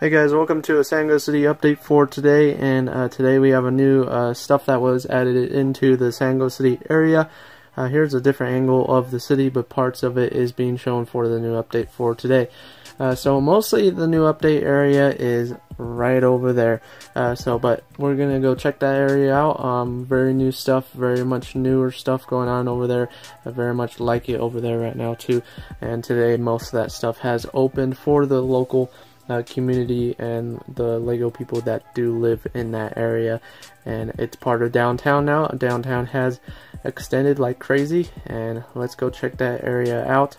Hey guys, welcome to a Sango City update for today, and uh, today we have a new uh, stuff that was added into the Sango City area. Uh, here's a different angle of the city, but parts of it is being shown for the new update for today. Uh, so mostly the new update area is right over there. Uh, so, but we're gonna go check that area out. Um, very new stuff, very much newer stuff going on over there. I very much like it over there right now too. And today most of that stuff has opened for the local uh, community and the Lego people that do live in that area. And it's part of downtown now. Downtown has extended like crazy, and let's go check that area out.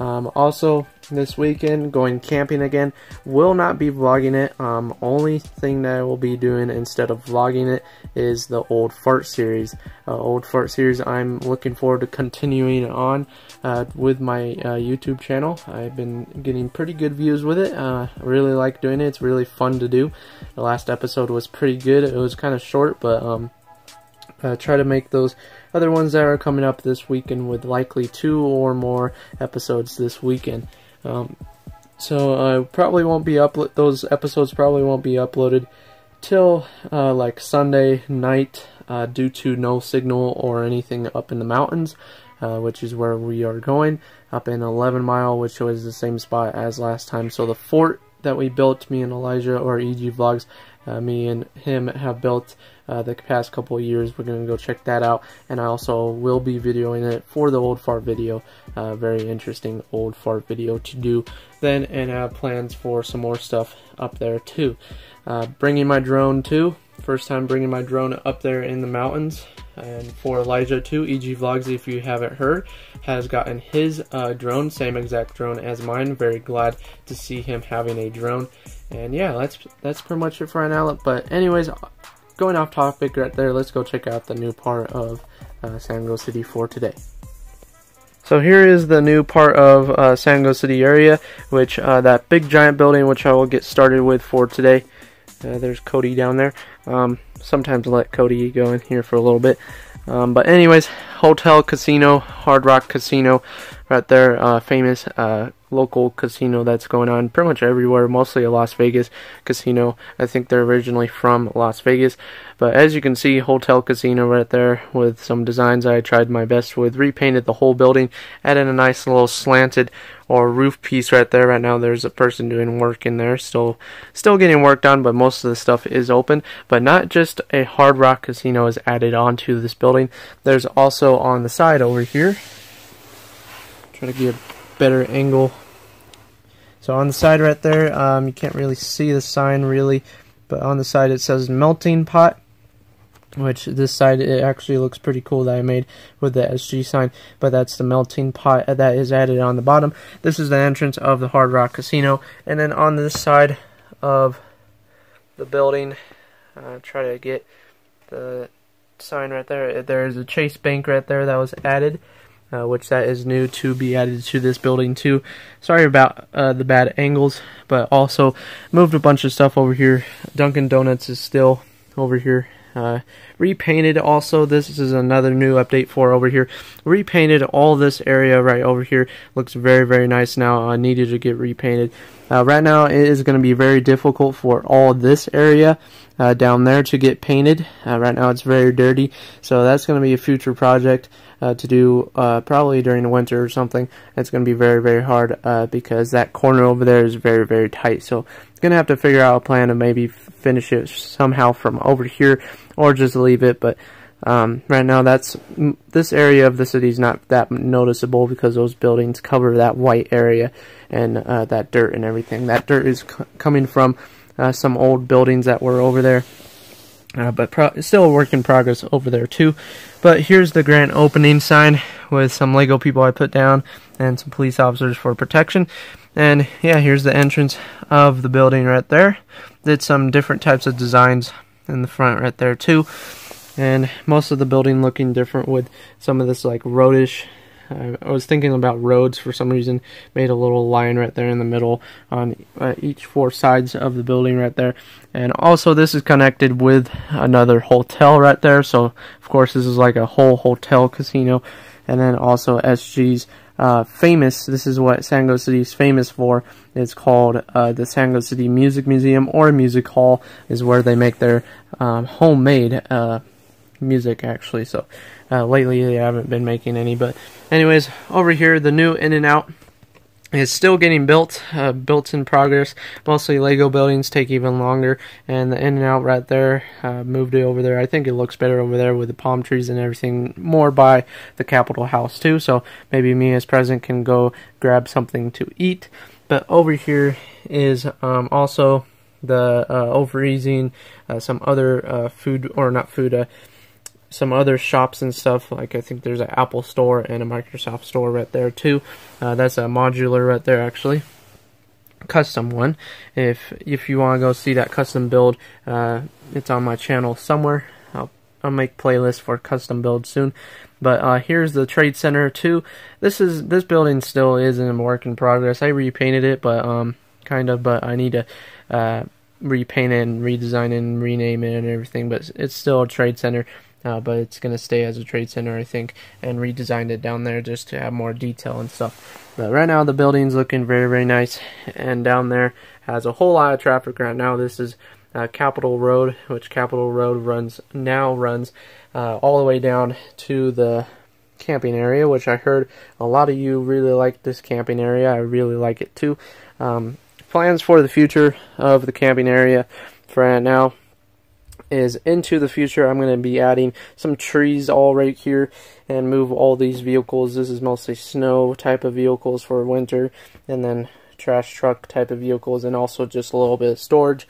Um, also, this weekend, going camping again. Will not be vlogging it. Um, only thing that I will be doing instead of vlogging it is the old fart series. Uh, old fart series. I'm looking forward to continuing on uh, with my uh, YouTube channel. I've been getting pretty good views with it. Uh, I really like doing it. It's really fun to do. The last episode was pretty good. It was kind of short, but um, uh, try to make those other ones that are coming up this weekend with likely two or more episodes this weekend. Um, so uh, probably won't be upload those episodes probably won't be uploaded till uh, like Sunday night uh, due to no signal or anything up in the mountains, uh, which is where we are going up in 11 Mile, which was the same spot as last time. So the fort that we built, me and Elijah or EG Vlogs, me and him have built uh, the past couple of years. We're going to go check that out, and I also will be videoing it for the old fart video. Uh, very interesting old fart video to do then, and I have plans for some more stuff up there too. Uh, bringing my drone too. First time bringing my drone up there in the mountains. And for Elijah too, EG Vlogs, if you haven't heard, has gotten his uh, drone, same exact drone as mine. Very glad to see him having a drone. And yeah, that's that's pretty much it for now. But anyways, going off topic right there, let's go check out the new part of uh, Sango City for today. So here is the new part of uh, Sango City area, which uh, that big giant building, which I will get started with for today. Uh, there's Cody down there. Um, sometimes let Cody go in here for a little bit. Um, but anyways, hotel, casino, Hard Rock Casino, right there, uh, famous uh, local casino that's going on pretty much everywhere, mostly a Las Vegas casino. I think they're originally from Las Vegas. But as you can see, hotel casino right there with some designs I tried my best with. Repainted the whole building, added a nice little slanted or roof piece right there. Right now there's a person doing work in there, still still getting work done, but most of the stuff is open. But not just a Hard Rock casino is added onto this building. There's also on the side over here. Try to get a better angle so on the side right there, um, you can't really see the sign really, but on the side it says melting pot, which this side it actually looks pretty cool that I made with the SG sign, but that's the melting pot that is added on the bottom. This is the entrance of the Hard Rock Casino, and then on this side of the building, uh, try to get the sign right there. There is a Chase Bank right there that was added uh, which that is new to be added to this building too. Sorry about uh, the bad angles, but also moved a bunch of stuff over here. Dunkin' Donuts is still over here. Uh, repainted also, this is another new update for over here. Repainted all this area right over here. Looks very, very nice now. Needed to get repainted. Uh, right now it is going to be very difficult for all this area uh, down there to get painted. Uh, right now it's very dirty, so that's going to be a future project uh, to do uh, probably during the winter or something. It's going to be very, very hard uh, because that corner over there is very, very tight. So going to have to figure out a plan to maybe finish it somehow from over here or just leave it. But um, right now, that's this area of the city is not that noticeable because those buildings cover that white area and uh, that dirt and everything. That dirt is coming from uh, some old buildings that were over there. Uh, but still a work in progress over there too. But here's the grand opening sign with some Lego people I put down and some police officers for protection. And yeah, here's the entrance of the building right there. Did some different types of designs in the front right there too. And most of the building looking different with some of this like roadish I was thinking about roads for some reason. Made a little line right there in the middle on uh, each four sides of the building right there. And also this is connected with another hotel right there. So of course this is like a whole hotel casino. And then also SG's uh, famous. This is what Sango City is famous for. It's called uh, the Sango City Music Museum or Music Hall. Is where they make their um, homemade uh, music actually. So uh, lately they haven't been making any. But anyways, over here the new In and Out is still getting built, uh, built in progress. Mostly Lego buildings take even longer, and the In and Out right there uh, moved it over there. I think it looks better over there with the palm trees and everything, more by the Capitol House too. So maybe me as president can go grab something to eat. But over here is um, also the uh, Overeasing, uh, some other uh, food or not food uh, some other shops and stuff. Like I think there's an Apple store and a Microsoft store right there too. Uh, that's a modular right there actually, custom one. If if you want to go see that custom build, uh, it's on my channel somewhere. I'll I'll make playlists for custom build soon. But uh, here's the trade center too. This is this building still is in work in progress. I repainted it, but um kind of, but I need to uh, repaint it and redesign it and rename it and everything. But it's still a trade center uh, but it's going to stay as a trade center, I think, and redesigned it down there just to have more detail and stuff. But right now, the building's looking very, very nice, and down there has a whole lot of traffic right now. This is uh, Capitol Road, which Capitol Road runs now runs uh, all the way down to the camping area, which I heard a lot of you really like this camping area. I really like it too. Um, plans for the future of the camping area for right now is into the future. I'm going to be adding some trees all right here and move all these vehicles. This is mostly snow type of vehicles for winter and then trash truck type of vehicles and also just a little bit of storage.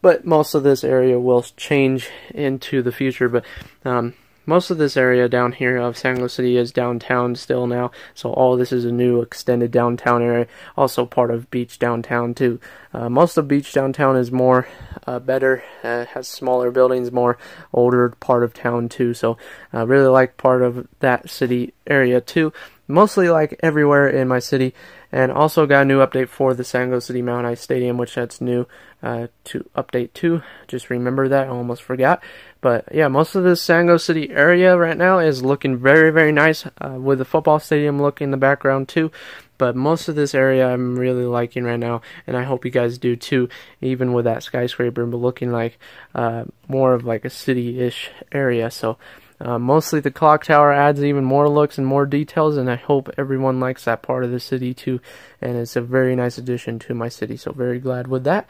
But most of this area will change into the future. But um, most of this area down here of Sango City is downtown still now, so all this is a new extended downtown area, also part of Beach Downtown too. Uh, most of Beach Downtown is more uh, better, uh, has smaller buildings, more older part of town too, so I really like part of that city area too. Mostly like everywhere in my city, and also got a new update for the Sango City Mount High Stadium, which that's new uh, to update to. Just remember that, I almost forgot. But yeah, most of the Sango City area right now is looking very, very nice uh, with the football stadium look in the background too. But most of this area I'm really liking right now, and I hope you guys do too, even with that skyscraper but looking like uh, more of like a city-ish area. So uh, mostly the clock tower adds even more looks and more details, and I hope everyone likes that part of the city too. And it's a very nice addition to my city, so very glad with that.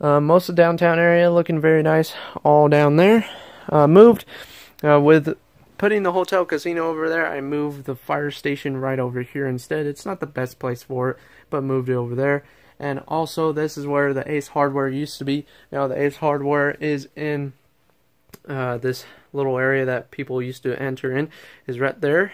Uh, most of downtown area looking very nice, all down there. Uh, moved uh, with putting the hotel casino over there. I moved the fire station right over here instead. It's not the best place for it, but moved it over there. And also, this is where the Ace Hardware used to be. Now, the Ace Hardware is in uh, this little area that people used to enter in, is right there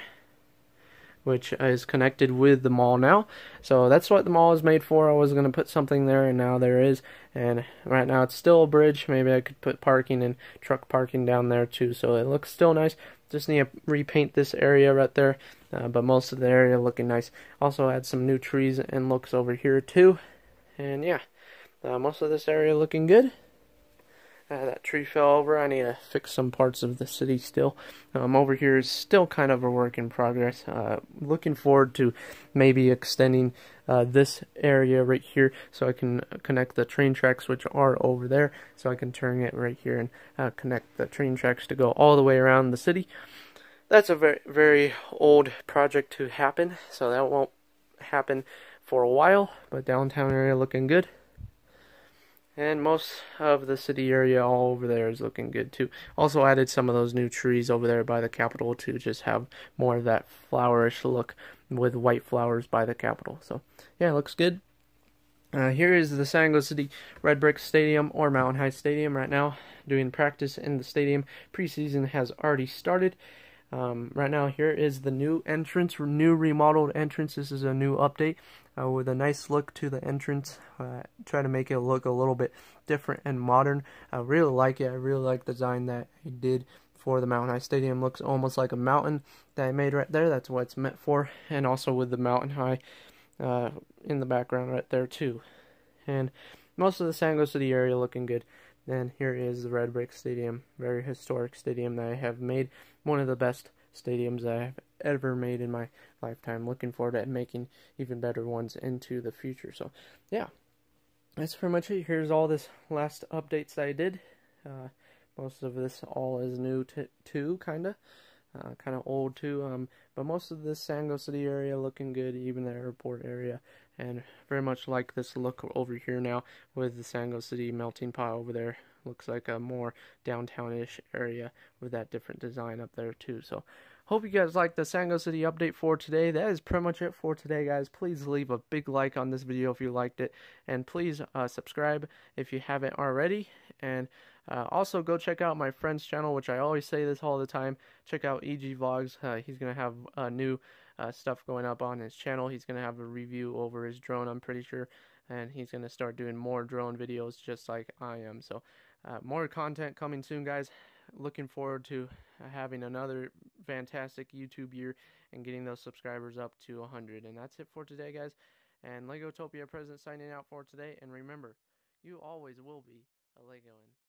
which is connected with the mall now. So that's what the mall is made for. I was going to put something there, and now there is. And right now it's still a bridge. Maybe I could put parking and truck parking down there too. So it looks still nice. Just need to repaint this area right there. Uh, but most of the area looking nice. Also add some new trees and looks over here too. And yeah, uh, most of this area looking good. Uh, that tree fell over. I need to fix some parts of the city still. Um, over here is still kind of a work in progress. Uh, looking forward to maybe extending uh, this area right here so I can connect the train tracks which are over there. So I can turn it right here and uh, connect the train tracks to go all the way around the city. That's a very, very old project to happen, so that won't happen for a while, but downtown area looking good. And most of the city area all over there is looking good too. Also added some of those new trees over there by the Capitol to just have more of that flowerish look with white flowers by the Capitol. So yeah, it looks good. Uh, here is the Sango City Red Brick Stadium or Mountain High Stadium right now. Doing practice in the stadium. Preseason has already started. Um, right now, here is the new entrance, new remodeled entrance. This is a new update uh, with a nice look to the entrance. Uh, try to make it look a little bit different and modern. I really like it. I really like the design that he did for the Mountain High Stadium. Looks almost like a mountain that I made right there. That's what it's meant for. And also with the Mountain High uh, in the background right there too. And most of the Sango City area looking good. Then here is the Red Brick Stadium, very historic stadium that I have made. One of the best stadiums I have ever made in my lifetime. Looking forward to making even better ones into the future. So, yeah, that's pretty much it. Here's all this last updates that I did. Uh, most of this all is new to, too, kind of. Uh, kind of old too, um, but most of this Sango City area looking good, even the airport area, and very much like this look over here now with the Sango City melting pot over there. Looks like a more downtown-ish area with that different design up there too. So Hope you guys liked the Sango City update for today. That is pretty much it for today, guys. Please leave a big like on this video if you liked it. And please uh, subscribe if you haven't already. And uh, also go check out my friend's channel, which I always say this all the time. Check out EG Vlogs. Uh, he's going to have uh, new uh, stuff going up on his channel. He's going to have a review over his drone, I'm pretty sure. And he's going to start doing more drone videos just like I am. So uh, more content coming soon, guys looking forward to having another fantastic YouTube year and getting those subscribers up to 100. And that's it for today, guys. And Legotopia President signing out for today. And remember, you always will be a Legoan.